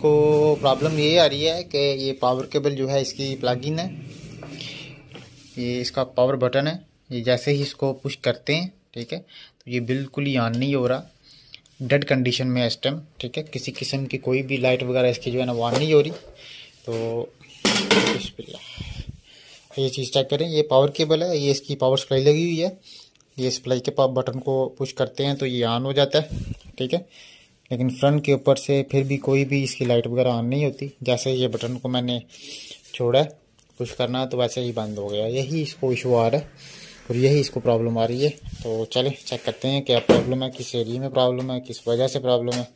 इसको प्रॉब्लम ये आ रही है कि ये पावर केबल जो है इसकी प्लगइन है। ये इसका पावर बटन है। ये जैसे ही इसको पुश करते हैं, ठीक है तो ये बिल्कुल ही ऑन नहीं हो रहा। डेड कंडीशन में इस टाइम ठीक है। किसी किस्म की कोई भी लाइट वगैरह इसकी जो है ना वो ऑन नहीं हो रही। तो ये चीज़ चेक करें। ये पावर केबल है। ये इसकी पावर सप्लाई लगी हुई है। ये सप्लाई के बटन को पुश करते हैं तो ये ऑन हो जाता है, ठीक है। लेकिन फ्रंट के ऊपर से फिर भी कोई भी इसकी लाइट वगैरह ऑन नहीं होती। जैसे ये बटन को मैंने छोड़ा पुश करना तो वैसे ही बंद हो गया। यही इसको इशू आ रहा है और यही इसको प्रॉब्लम आ रही है। तो चले चेक करते हैं क्या प्रॉब्लम है, किस एरिए में प्रॉब्लम है, किस वजह से प्रॉब्लम है।